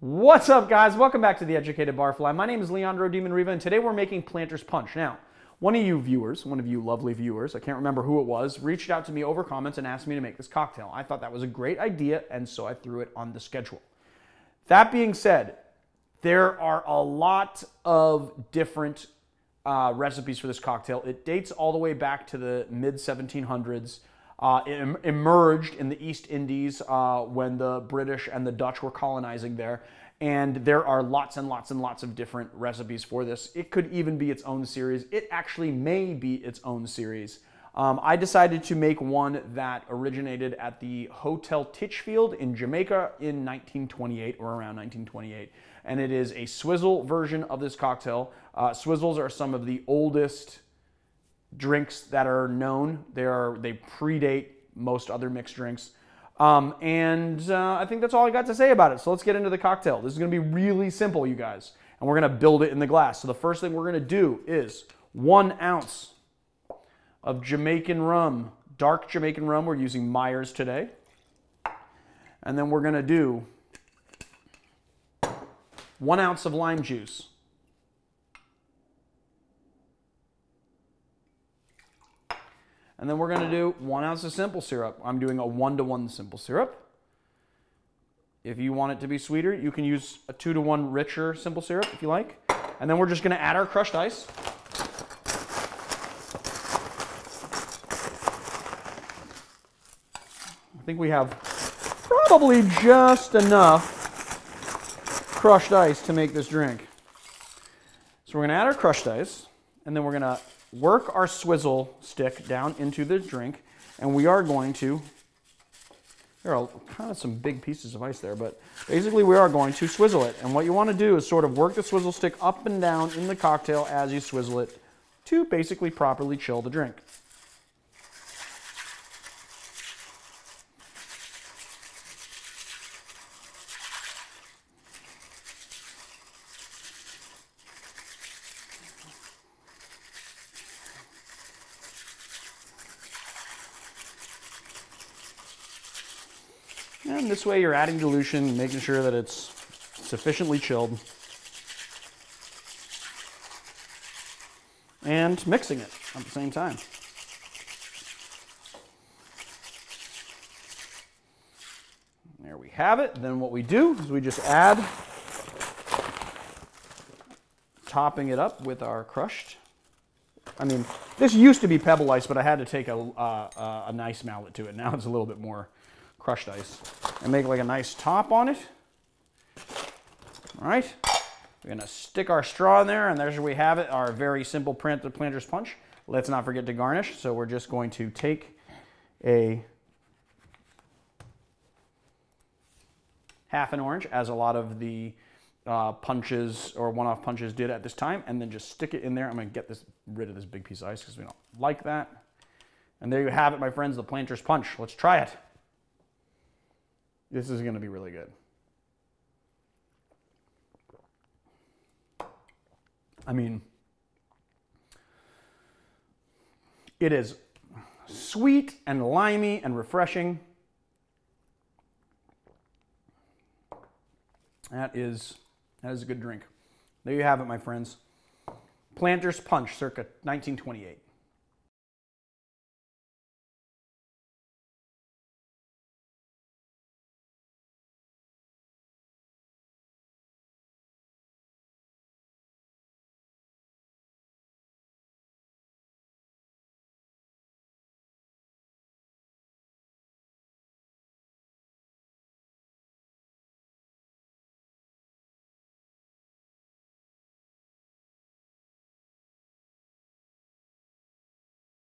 What's up, guys? Welcome back to the Educated Barfly. My name is Leandro DiMonriva, and today we're making Planter's Punch. Now, one of you viewers, one of you lovely viewers, I can't remember who it was, reached out to me over comments and asked me to make this cocktail. I thought that was a great idea, and so I threw it on the schedule. That being said, there are a lot of different uh, recipes for this cocktail. It dates all the way back to the mid 1700s. Uh, emerged in the East Indies uh, when the British and the Dutch were colonizing there. And there are lots and lots and lots of different recipes for this. It could even be its own series. It actually may be its own series. Um, I decided to make one that originated at the Hotel Titchfield in Jamaica in 1928 or around 1928. And it is a swizzle version of this cocktail. Uh, swizzles are some of the oldest drinks that are known. They are they predate most other mixed drinks. Um, and uh, I think that's all I got to say about it. So let's get into the cocktail. This is going to be really simple, you guys, and we're going to build it in the glass. So the first thing we're going to do is one ounce of Jamaican rum, dark Jamaican rum. We're using Myers today, and then we're going to do one ounce of lime juice. And then we're going to do one ounce of simple syrup. I'm doing a one to one simple syrup. If you want it to be sweeter, you can use a two to one richer simple syrup if you like. And then we're just going to add our crushed ice. I think we have probably just enough crushed ice to make this drink. So we're going to add our crushed ice, and then we're going to work our swizzle stick down into the drink, and we are going to, there are kind of some big pieces of ice there, but basically we are going to swizzle it. And what you want to do is sort of work the swizzle stick up and down in the cocktail as you swizzle it to basically properly chill the drink. And this way you're adding dilution, making sure that it's sufficiently chilled. And mixing it at the same time. There we have it. Then what we do is we just add, topping it up with our crushed. I mean, this used to be pebble ice, but I had to take a, uh, a nice mallet to it. Now it's a little bit more crushed ice and make like a nice top on it. All right, we're gonna stick our straw in there and there's where we have it, our very simple print the Planter's Punch. Let's not forget to garnish. So we're just going to take a half an orange, as a lot of the uh, punches or one-off punches did at this time, and then just stick it in there. I'm gonna get this rid of this big piece of ice because we don't like that. And there you have it, my friends, the Planter's Punch. Let's try it. This is going to be really good. I mean, it is sweet and limey and refreshing. That is that is a good drink. There you have it, my friends. Planter's Punch, circa 1928.